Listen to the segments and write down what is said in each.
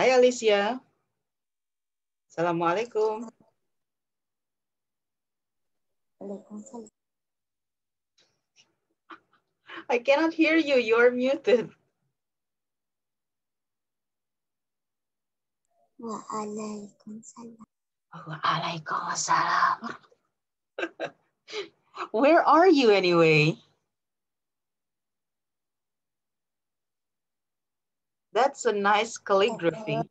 Hi, Alicia. Assalamualaikum. I cannot hear you. You're muted. Waalaikumsalam. Waalaikumsalam. Where are you anyway? That's a nice calligraphy.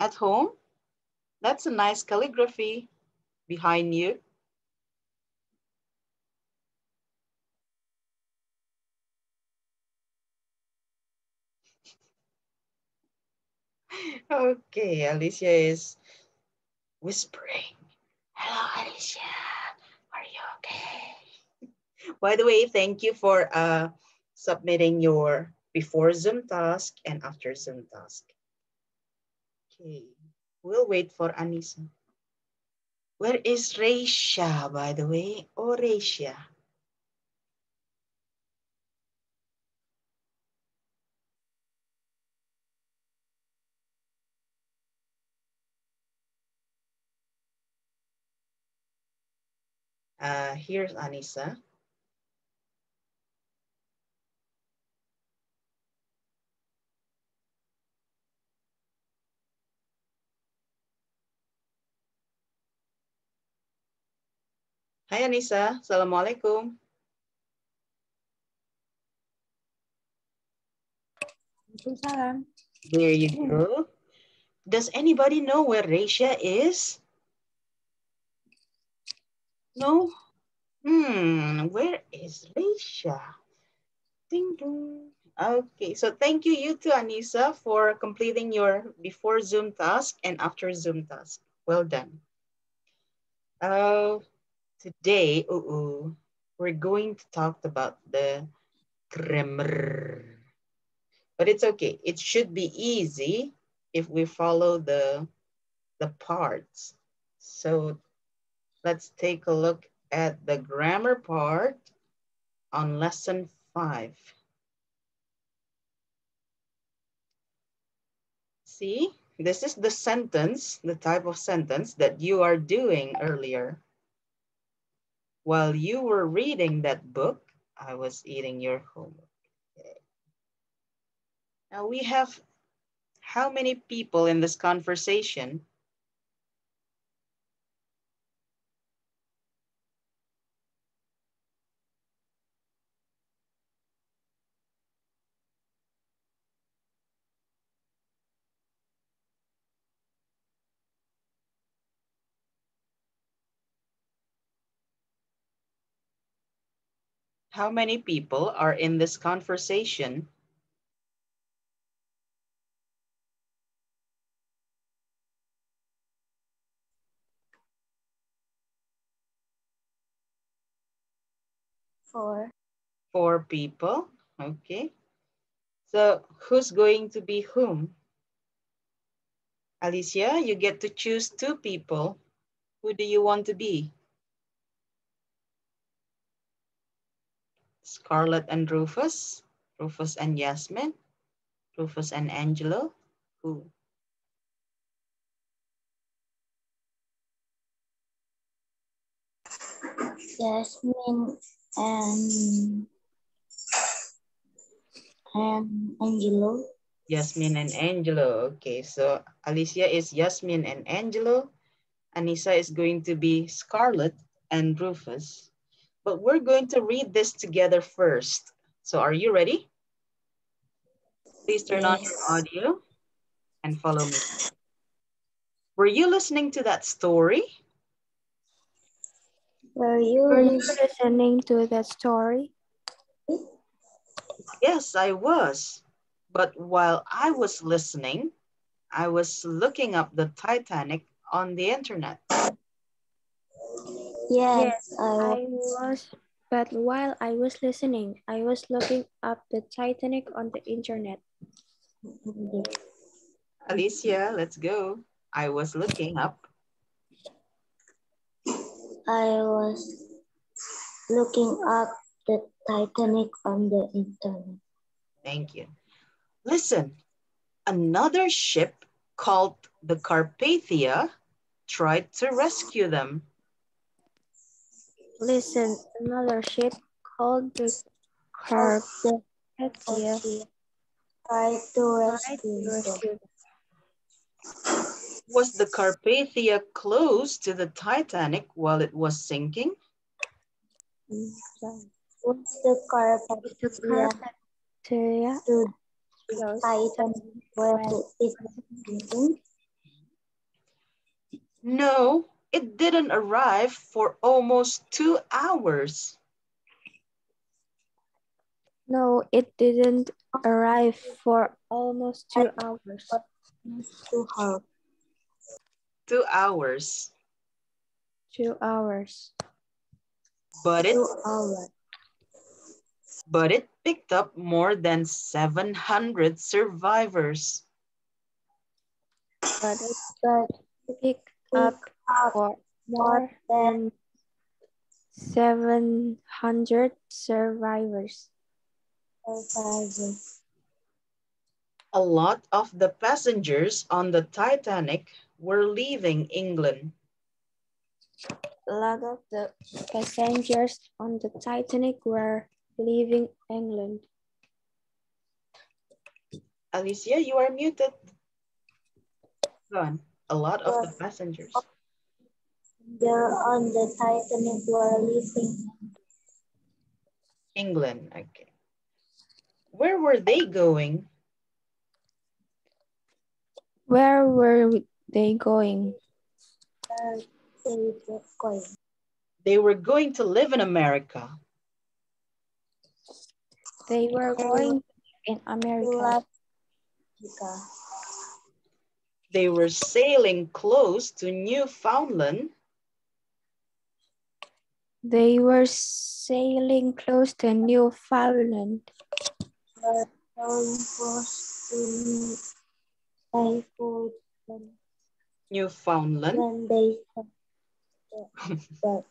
At home? That's a nice calligraphy behind you. Okay, Alicia is whispering. Hello, Alicia. Are you okay? By the way, thank you for uh, submitting your before Zoom task and after Zoom task. Okay, we'll wait for Anissa. Where is Reisha, by the way? Oh, Reisha. Uh, here's Anissa. Hai Anissa, Assalamualaikum. Waalaikumsalam. There you go. Does anybody know where Reisha is? No? Hmm, where is Reisha? Ding dong. Okay, so thank you, you too, Anissa, for completing your before Zoom task and after Zoom task. Well done. Uh, today, uh -uh, we're going to talk about the grammar. But it's okay. It should be easy if we follow the, the parts. So let's take a look at the grammar part on lesson five. See, this is the sentence, the type of sentence that you are doing earlier. While you were reading that book, I was eating your homework. Now we have how many people in this conversation? How many people are in this conversation? Four. Four people, okay. So who's going to be whom? Alicia, you get to choose two people. Who do you want to be? Scarlett and Rufus, Rufus and Yasmin, Rufus and Angelo, who? Jasmine and and Angelo. Yasmin and Angelo. Okay, so Alicia is Yasmin and Angelo. Anissa is going to be Scarlett and Rufus. But we're going to read this together first. So are you ready? Please turn yes. on your audio and follow me. Were you listening to that story? Were you, Were you listening to that story? Yes, I was. But while I was listening, I was looking up the Titanic on the internet. Yes, yes I, was. But while I was listening, I was looking up the Titanic on the internet. Alicia, let's go. I was looking up. I was looking up the Titanic on the internet. Thank you. Listen, another ship called the Carpathia tried to rescue them. Listen, another ship called the Carpathia Try to tried rescue to them. rescue. Was the Carpathia close to the Titanic while it was sinking? What's the The Carpathia Carpathia to close Titan where it is sinking? No, it didn't arrive for almost two hours. No, it didn't arrive for almost two hours. To her. Two hours. Two hours. But it, Two hours. but it picked up more than 700 survivors. But it picked up up for more than 700 survivors. survivors. A lot of the passengers on the Titanic were leaving England. A lot of the passengers on the Titanic were leaving England. Alicia, you are muted. Go on. A lot of the passengers. They're on the Titanic were leaving England, okay. Where were they going? Where were they going? where they were going. They were going to live in America. They were going in America. Africa. They were sailing close to Newfoundland. They were sailing close to Newfoundland. Were going close to Typhoon when, Newfoundland. when they saw the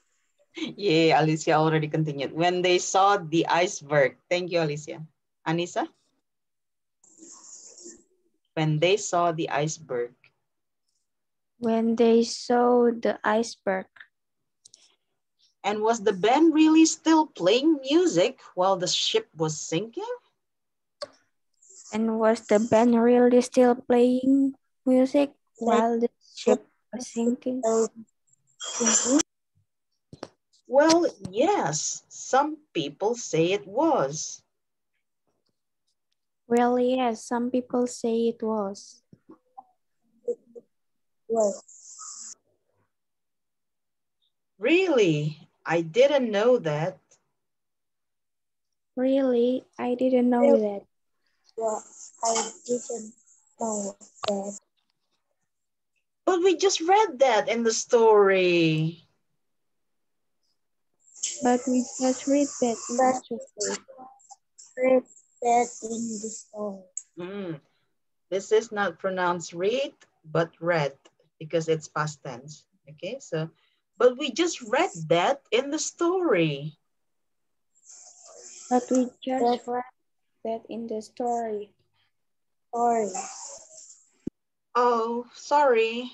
Yeah, Alicia already continued. When they saw the iceberg. Thank you, Alicia. Anissa? When they saw the iceberg. When they saw the iceberg. And was the band really still playing music while the ship was sinking? And was the band really still playing music while the ship was sinking? Well, yes, some people say it was. Well, yes, some people say it was. was Really? I didn't know that. Really? I didn't know Really? that. well, I didn't know that. But we just read that in the story. But we just read that in the story. Read that in the story. Mm. This is not pronounced read, but read because it's past tense. Okay, so, but we just read that in the story. But we just That- read that in the story. Story. Oh, sorry.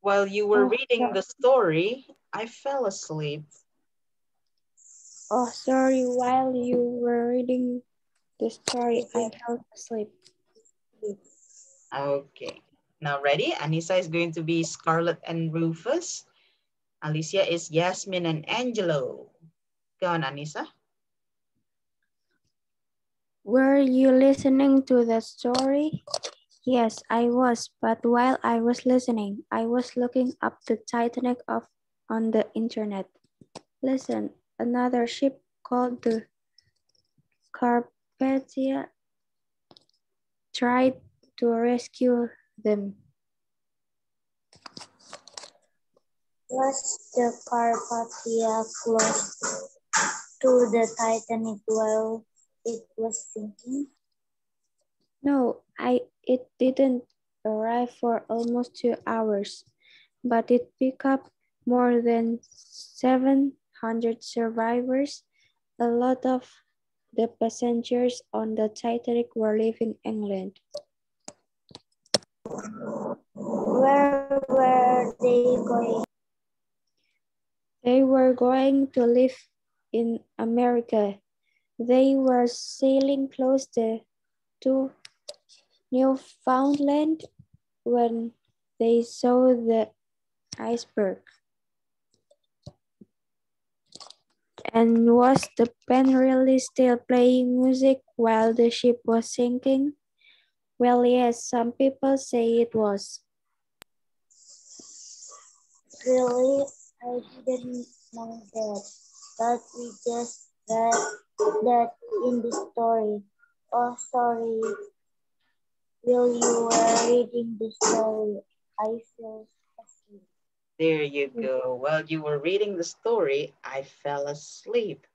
While you were Oh, reading the story, I fell asleep. Oh, sorry. While you were reading the story, I fell asleep. Okay, now ready? Anissa is going to be Scarlett and Rufus. Alicia is Yasmin and Angelo. Go on, Anissa. Were you listening to the story? Yes, I was. But while I was listening, I was looking up the Titanic of, on the internet. Listen, another ship called the Carpathia tried to rescue them. Was the Carpathia close to the Titanic while it was sinking? No, I it didn't arrive for almost two hours, but it picked up more than 100 survivors. A lot of the passengers on the Titanic were leaving England. Where were they going? They were going to live in America. They were sailing close to Newfoundland when they saw the iceberg. And was the band really still playing music while the ship was sinking? Well, yes, some people say it was. Really? I didn't know that. But we just read that in the story. Oh, sorry. While you were reading the story, I asleep. There you go. While you were reading the story, I fell asleep.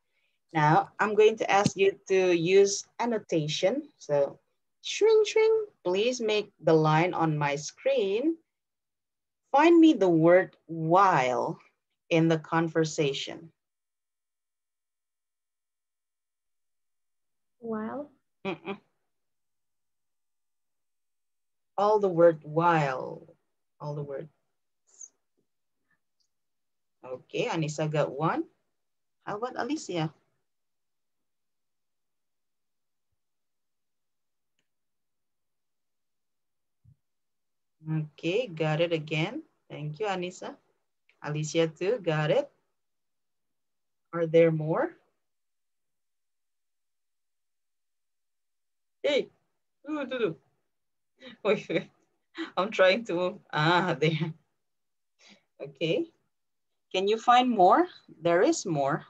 Now, I'm going to ask you to use annotation. So, shring, shring, please make the line on my screen. Find me the word while in the conversation. While? Mm -mm. All the word while, all the word. Okay, Anissa got one. How about Alicia? Okay, got it again. Thank you, Anissa. Alicia too, got it. Are there more? Hey, do, do, do. Wait, wait. I'm trying to move. Ah, there. Okay. Can you find more? There is more.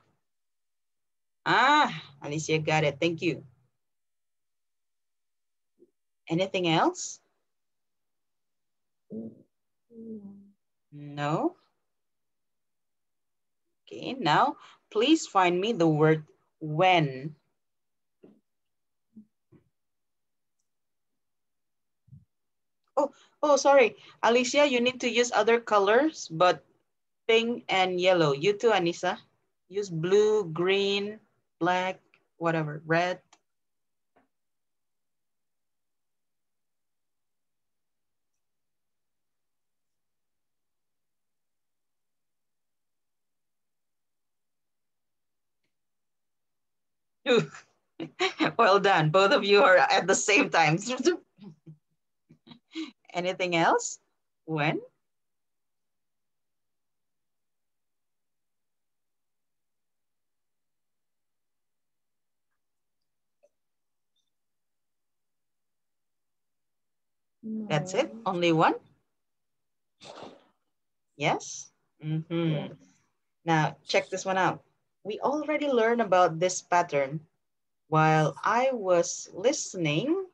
Ah, Alicia got it. Thank you. Anything else? No. Okay, now please find me the word when. Oh, oh, sorry. Alicia, you need to use other colors, but pink and yellow. You too, Anissa. Use blue, green, black, whatever, red. well done. Both of you are at the same time. Anything else? When? No. That's it? Only one? Yes? Mm -hmm. Yes. Now, check this one out. We already learned about this pattern. While I was listening,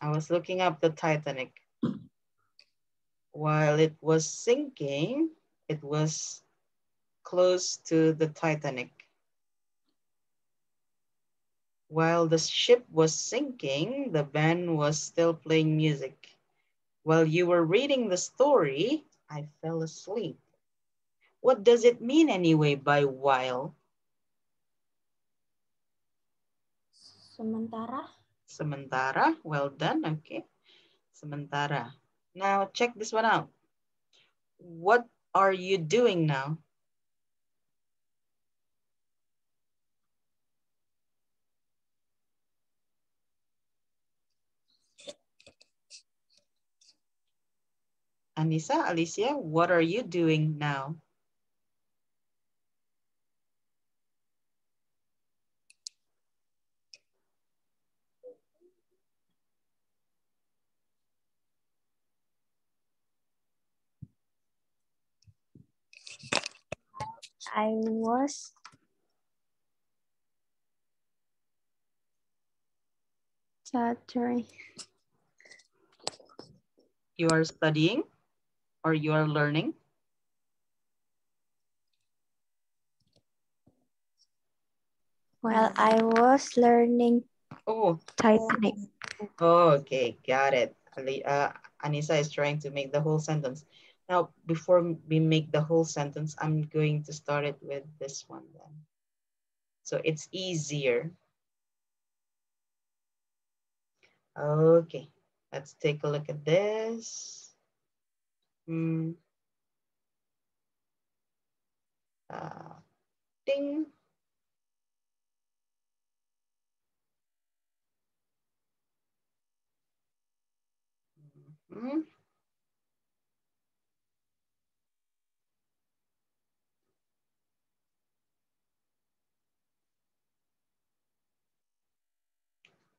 I was looking up the Titanic. While it was sinking, it was close to the Titanic. While the ship was sinking, the band was still playing music. While you were reading the story, I fell asleep. What does it mean anyway by while? Sementara. Sementara, well done, okay. Sementara. Now check this one out. What are you doing now? Anissa, Alicia, what are you doing now? I was stuttering. You are studying or you are learning? Well, I was learning Oh, Titanic. oh okay, got it. Ali- Uh, Anissa is trying to make the whole sentence. Now, before we make the whole sentence, I'm going to start it with this one then. So it's easier. Okay, let's take a look at this. Mm. Uh, ding. Mm.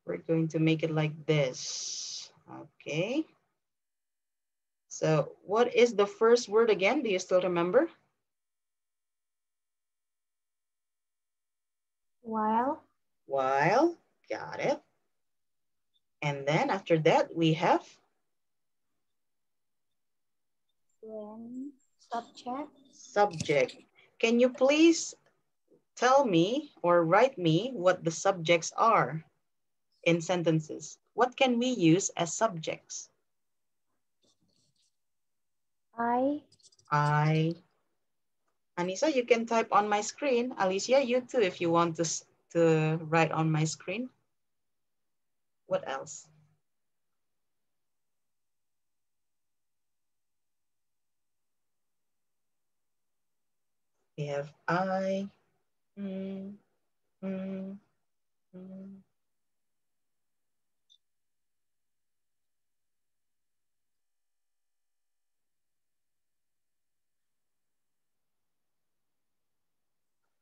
We're going to make it like this. Okay. So what is the first word again? Do you still remember? While. While, got it. And then after that, we have? When. Subject. Subject. Can you please tell me or write me what the subjects are in sentences? What can we use as subjects? I. I. Anissa, you can type on my screen. Alicia, you too, if you want to, to write on my screen. What else? We have I. Mm, mm, mm.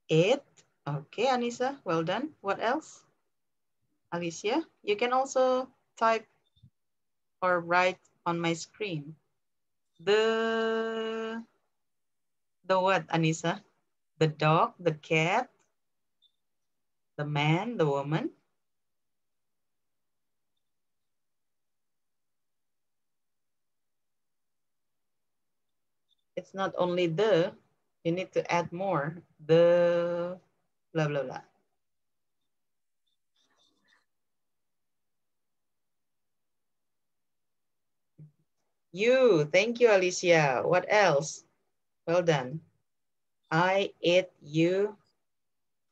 It. Okay, Anissa, well done. What else? Alicia, you can also type or write on my screen. The, the what, Anissa? The dog, the cat, the man, the woman. It's not only the, you need to add more. The, blah, blah, blah. You, thank you, Alicia. What else? Well done. I eat you.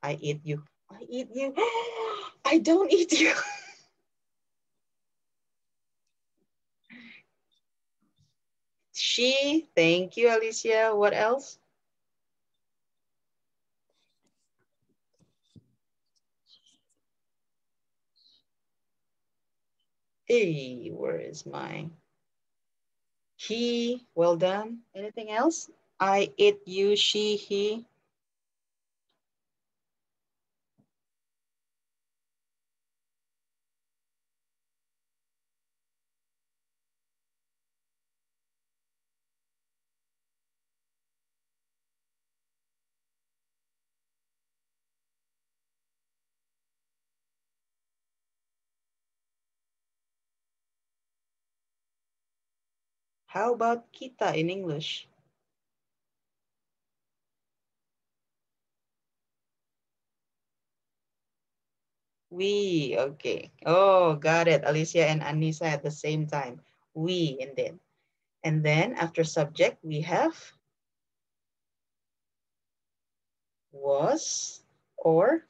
I eat you. I eat you. I don't eat you. she, thank you, Alicia. What else? Hey, where is my? He, well done. Anything else? I, it, you, she, he. How about kita in English? We, okay. Oh, got it. Alicia and Anissa at the same time. We, indeed. And then after subject, we have was or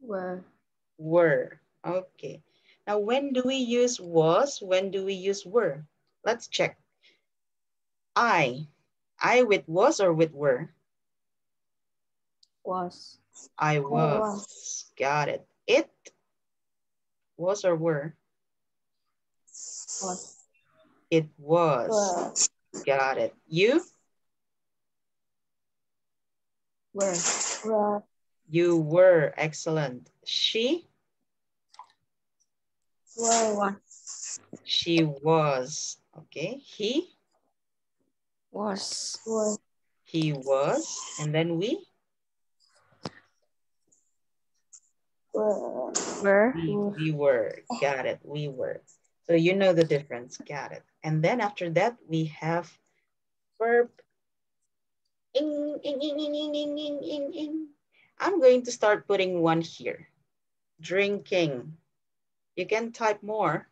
Were. Were. Okay. Now, when do we use was? When do we use were? Let's check. I. I with was or with were? Was. I was. was. Got it. It was or were? Was. It was. was. Got it. You? Were. Were. You were. Excellent. She? Were. She was. Okay. He? Was. Was. He was. And then we? Were. Were. We, we were. Got it. We were. So you know the difference. Got it. And then after that, we have verb. Ing, ing, ing, ing, ing, ing, ing, ing, ing. I'm going to start putting one here. Drinking. You can type more.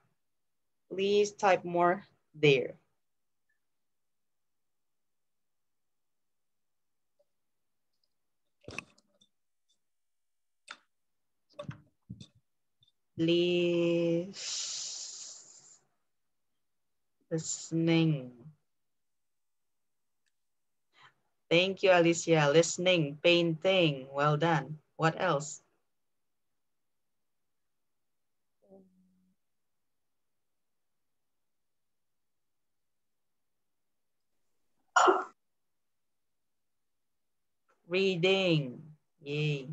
Please type more there. Listening. Thank you, Alicia. Listening, painting. Well done. What else? Reading. Yay.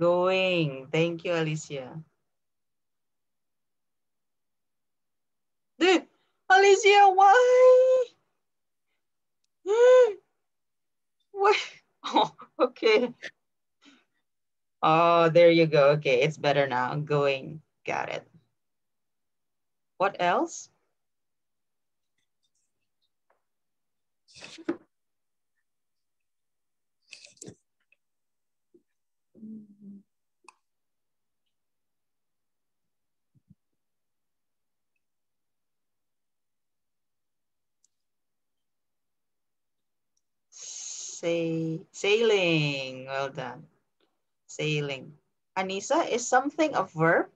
Going. Thank you, Alicia. Dude, Alicia, why? what? Oh, okay. Oh, there you go. Okay, it's better now. Going. Got it. What else? Say, sailing. Well done. Sailing. Anissa, is something a verb?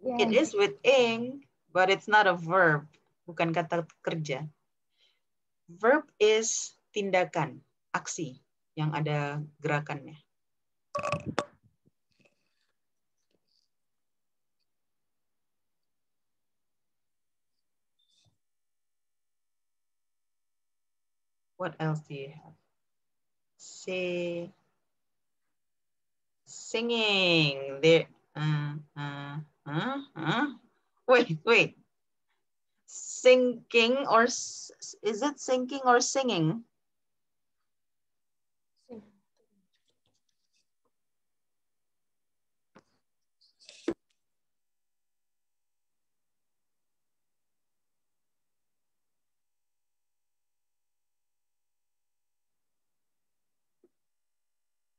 Yes. It is with ing, but it's not a verb. Bukan kata kerja. Verb is tindakan, aksi yang ada gerakannya. What else do you have? Say, singing. There. Uh, uh, uh, uh. Wait, wait. Sinking or is it sinking or singing?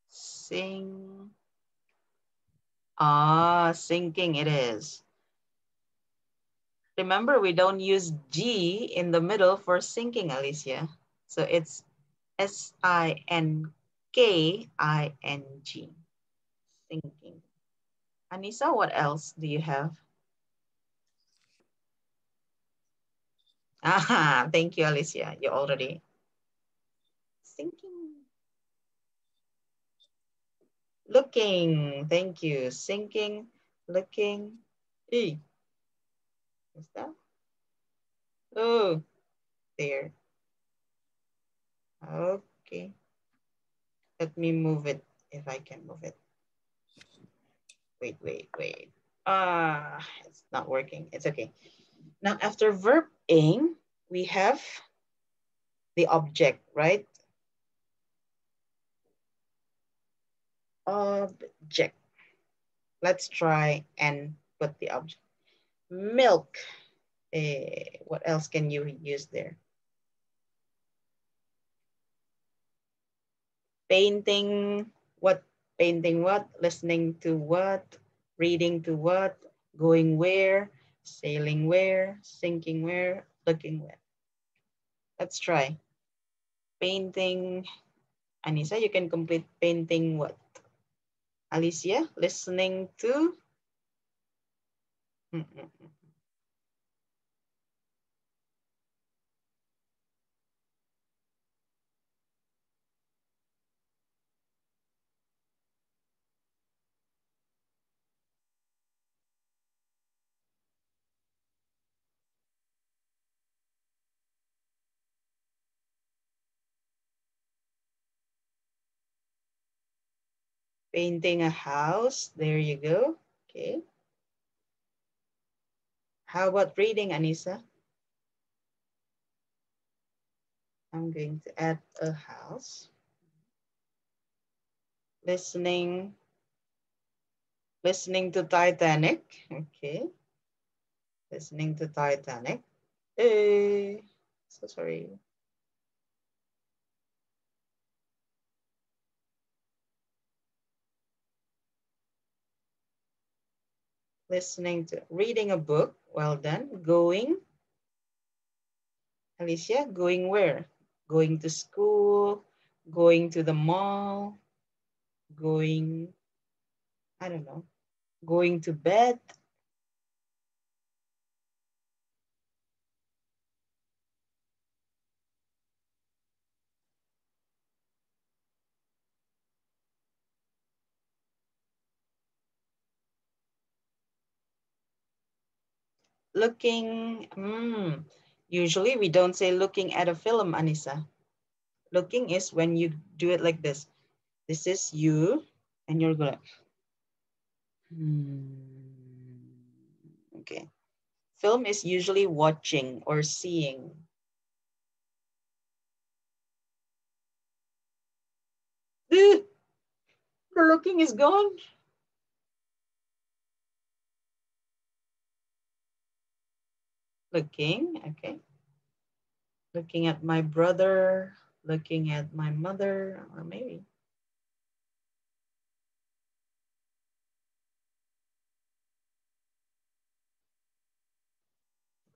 Sing. Ah, sinking it is. Remember, we don't use G in the middle for sinking, Alicia. So it's S-I-N-K-I-N-G, sinking. Anissa, what else do you have? Ah, thank you, Alicia. You already sinking. Looking, thank you. Sinking, looking. E. What's that? Oh, there. Okay. Let me move it if I can move it. Wait, wait, wait. Ah, it's not working. It's okay. Now after verb ing, we have the object, right? Object. Let's try and put the object. Milk. Uh, what else can you use there? Painting, what? Painting what? Listening to what? Reading to what? Going where? Sailing where? Sinking where? Looking where? Let's try. Painting. Anissa, you can complete painting what? Alicia, listening to? Mm -mm. Painting a house. There you go. Okay. How about reading, Anissa? I'm going to add a house. Listening. Listening to Titanic. Okay. Listening to Titanic. Hey. So sorry. Listening to, reading a book. Well done. Going. Alicia, going where? Going to school, going to the mall, going, I don't know, going to bed. Looking, mm, usually we don't say looking at a film, Anissa. Looking is when you do it like this. This is you, and you're gonna, hmm, okay. Film is usually watching or seeing. The looking is gone. Looking, okay. Looking at my brother, looking at my mother, or maybe.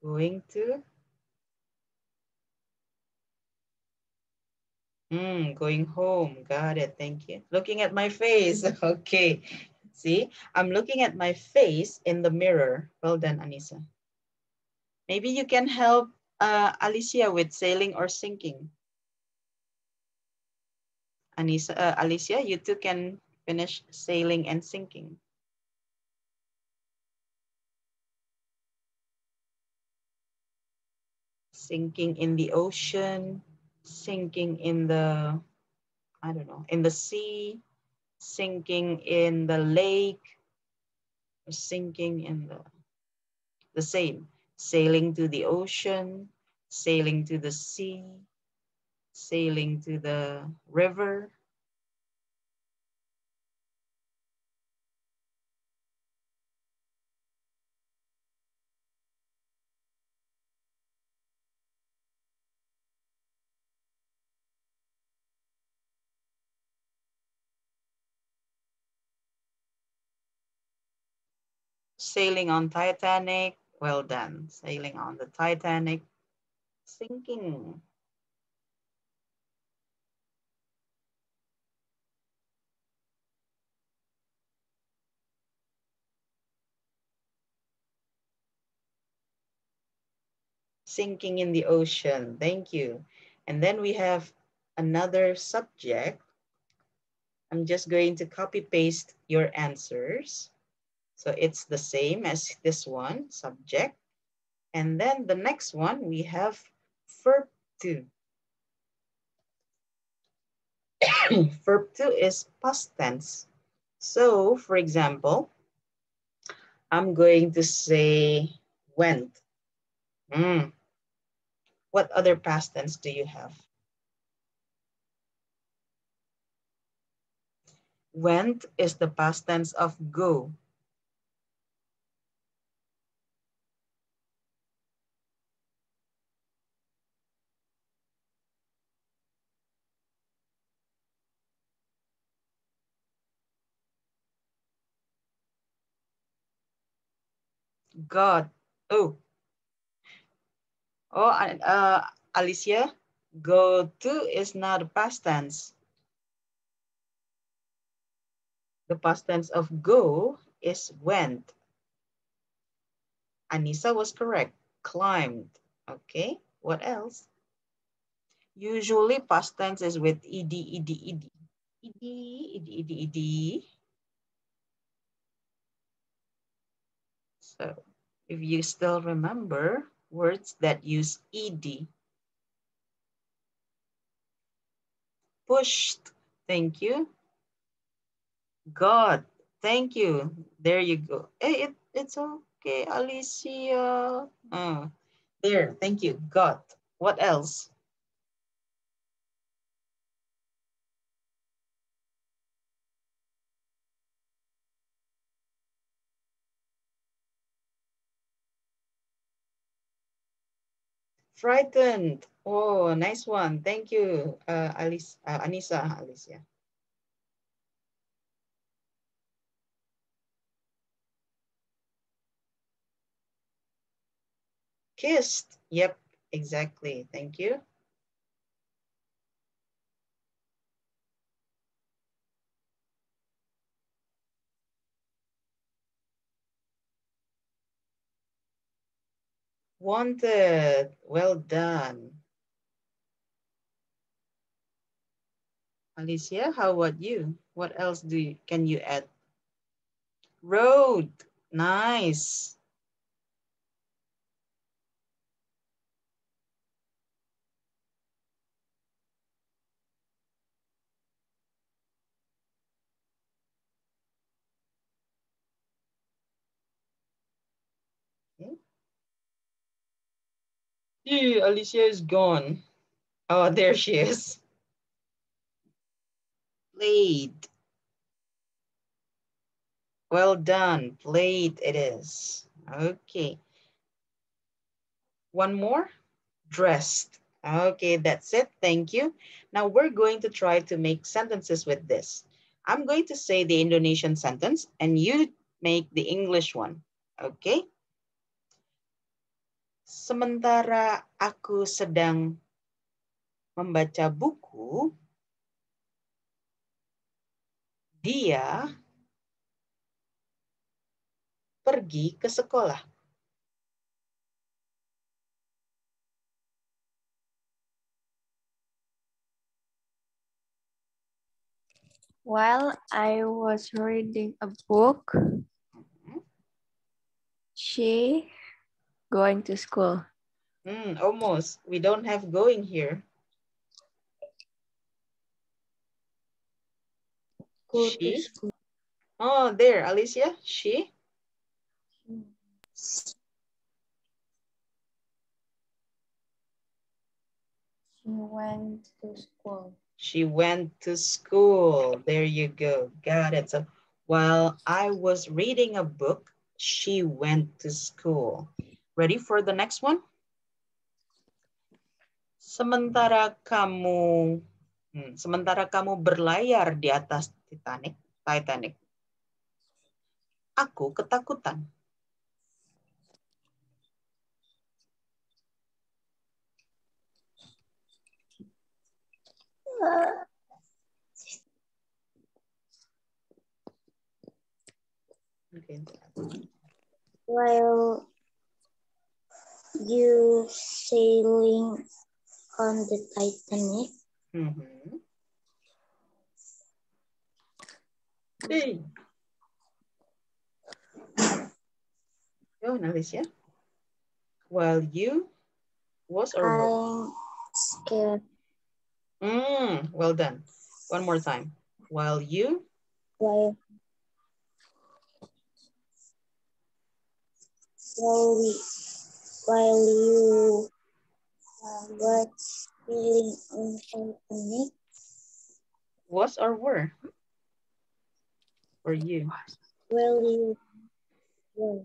Going to. Mm, going home. Got it. Thank you. Looking at my face. Okay. See, I'm looking at my face in the mirror. Well done, Anissa. Maybe you can help uh, Alicia with sailing or sinking. Anissa, uh, Alicia, you two can finish sailing and sinking. Sinking in the ocean, sinking in the, I don't know, in the sea, sinking in the lake, sinking in the, the same sailing to the ocean, sailing to the sea, sailing to the river. Sailing on Titanic, well done. Sailing on the Titanic, sinking. Sinking in the ocean, thank you. And then we have another subject. I'm just going to copy paste your answers. So it's the same as this one, subject. And then the next one, we have verb to. verb to is past tense. So for example, I'm going to say went. Mm. What other past tense do you have? Went is the past tense of go. God. Oh. Oh, uh, Alicia, go to is not a past tense. The past tense of go is went. Anissa was correct. Climbed. Okay, what else? Usually past tense is with ed, ed, ed. Ed, ed, ed, ed. So if you still remember words that use ed. Pushed, thank you. God, thank you. There you go. Hey, it, it's okay, Alicia. Uh, there, thank you. God. What else? Frightened. Oh, nice one. Thank you, uh, Alice, uh, Anissa, Alicia. Kissed. Yep, exactly. Thank you. Wanted. Well done. Alicia, how about you? What else do you, can you add? Rode. Nice. Yeah, Alicia is gone. Oh, there she is. Played. Well done. Played it is. Okay. One more. Dressed. Okay, that's it. Thank you. Now we're going to try to make sentences with this. I'm going to say the Indonesian sentence and you make the English one. Okay? Sementara aku sedang membaca buku, dia pergi ke sekolah. While I was reading a book, Mhm. she going to school. Hmm, almost. We don't have going here. Go to She? school. Oh, there, Alicia. She? She went to school. She went to school. There you go. Got it. So while I was reading a book, she went to school. Ready for the next one? Sementara kamu hmm, sementara kamu berlayar di atas Titanic, Titanic. Aku ketakutan. Okay. While you sailing on the Titanic, Mhm. Hey. Go on, Alicia. While you was or? I'm scared. Mm, well done. One more time. While you While while we while you uh, were sailing on Titanic, was or were? For you. while you were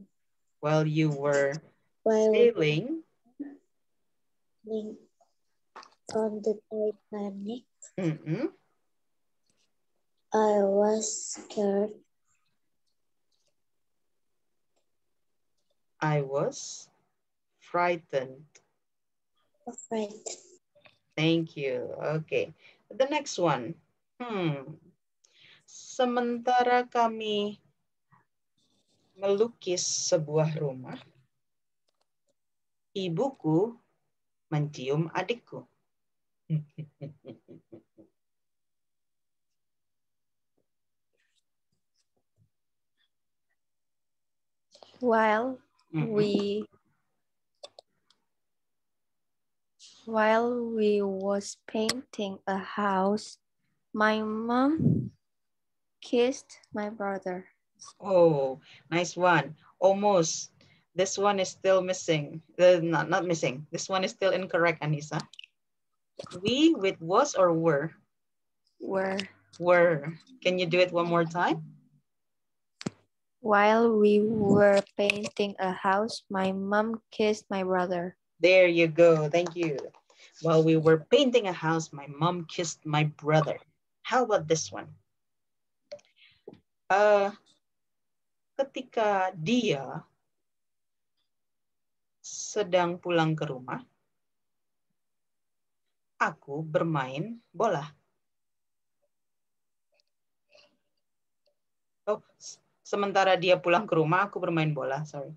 While you were while sailing on the Titanic, Mm-mm, I was scared. I was frightened. Afraid. Thank you. Okay. The next one. Hmm. Sementara kami melukis sebuah rumah, ibuku mencium adikku. While Mm-mm. we while we was painting a house, my mom kissed my brother. Oh, nice one. Almost. This one is still missing. Uh, not, not missing. This one is still incorrect, Anissa. We with was or were? Were Were. Can you do it one more time? while we were painting a house, my mom kissed my brother. There you go. Thank you. While we were painting a house, my mom kissed my brother. How about this one? Uh, ketika dia sedang pulang ke rumah, aku bermain bola. Oh, sementara dia pulang ke rumah, aku bermain bola. Sorry.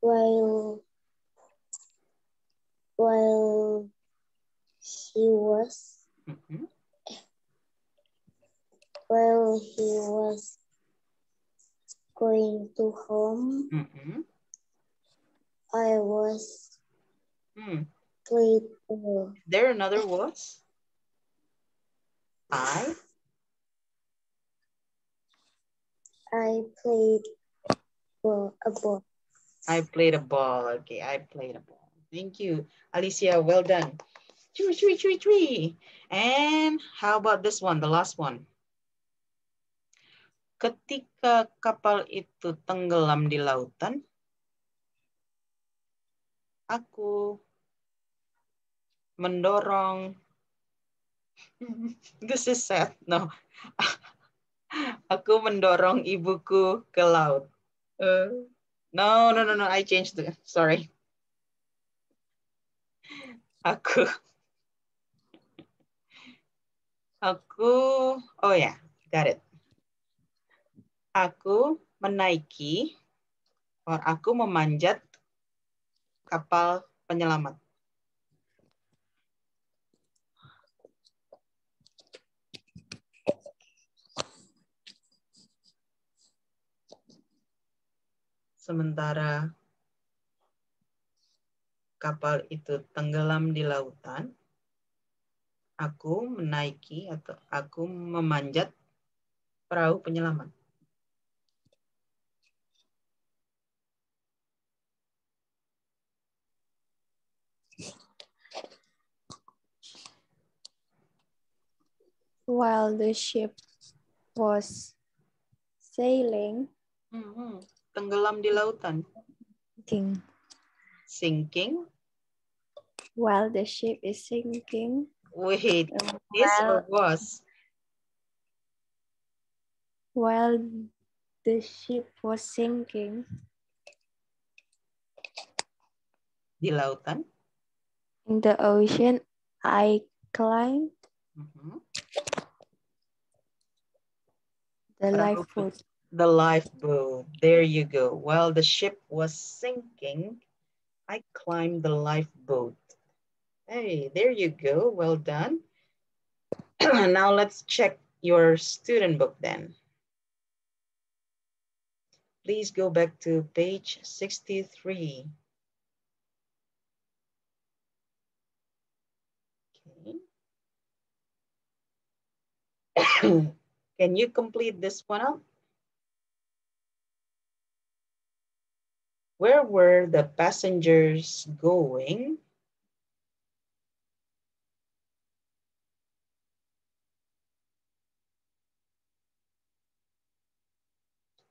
while while he was mm -hmm. while he was going to home mm -hmm. I was mm. played there another was I I played for a ball. I played a ball. Okay, I played a ball. Thank you. Alicia, well done. Chui, chui, chui, chui. And how about this one, the last one? Ketika kapal itu tenggelam di lautan, aku mendorong this is sad no aku mendorong ibuku ke laut uh, no no no no I changed it sorry. Aku. Aku oh ya yeah, got it. Aku menaiki or aku memanjat kapal penyelamat sementara kapal itu tenggelam di lautan, aku menaiki atau aku memanjat perahu penyelamat. While the ship was sailing, mm -hmm tenggelam di lautan? Sinking. Sinking. While the ship is sinking. Wait, is or was? While the ship was sinking. Di lautan? In the ocean, I climbed. Mm -hmm. The lifeboat the lifeboat. There you go. While the ship was sinking, I climbed the lifeboat. Hey, there you go. Well done. now let's check your student book then. Please go back to page 63. Okay. Can you complete this one up? Where were the passengers going?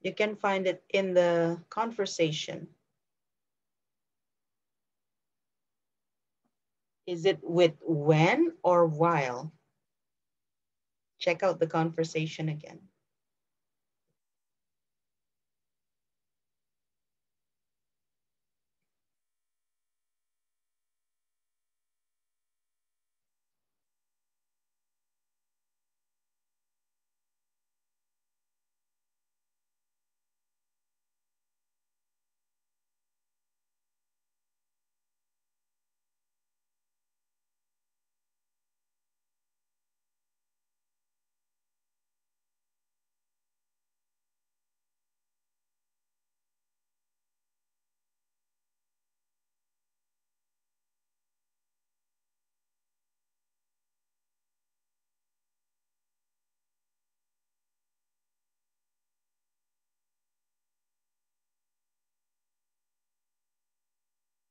You can find it in the conversation. Is it with when or while? Check out the conversation again.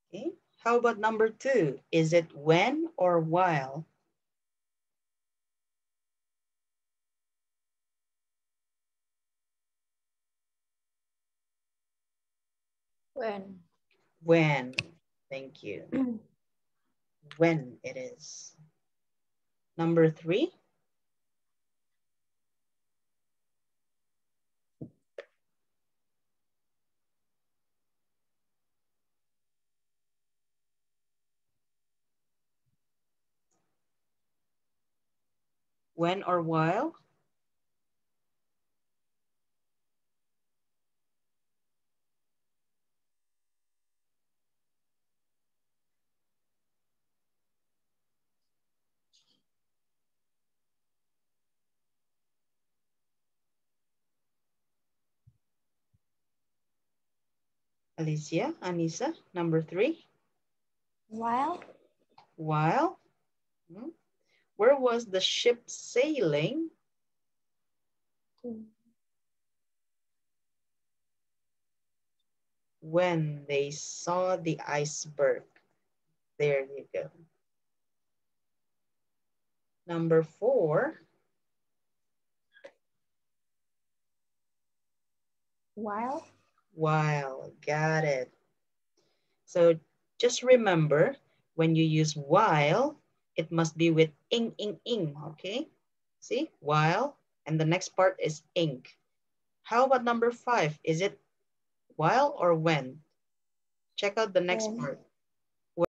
Okay, how about number two? Is it when or while? When. When, thank you. when it is. Number three. when or while. Alicia, Anissa, number three. While. While. Mm -hmm. Where was the ship sailing? When they saw the iceberg. There you go. Number four. While. While, got it. So just remember, when you use while, it must be with ing, ing, ing, okay? See, while, and the next part is ink. How about number five? Is it while or when? Check out the next when. part.